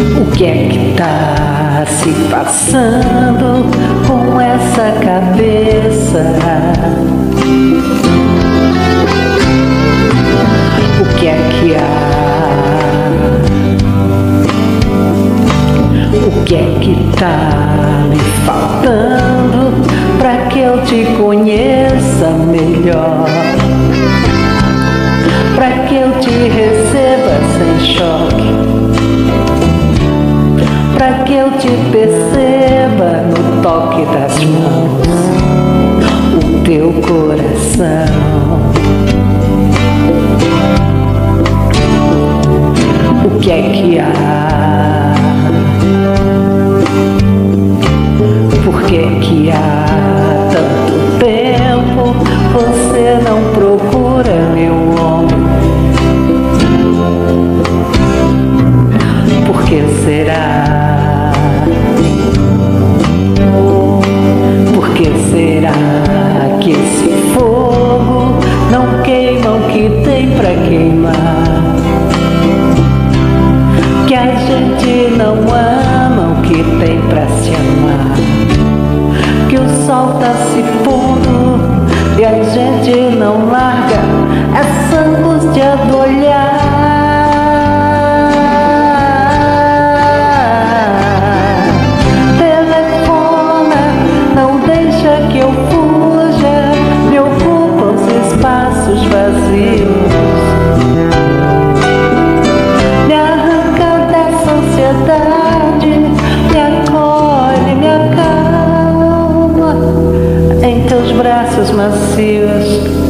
O que é que tá se passando com essa cabeça? O que é que há? O que é que tá me faltando para que eu te conheça melhor? Perceba no toque das mãos? O teu coração. O que é que há? Por que é que há tanto tempo você não procura meu homem? Por que será? Que a gente não ama o que tem pra se amar. Que o sol tá se fundo e a gente não larga essa angústia do olhar. Telefona, não deixa que eu fui. graças macias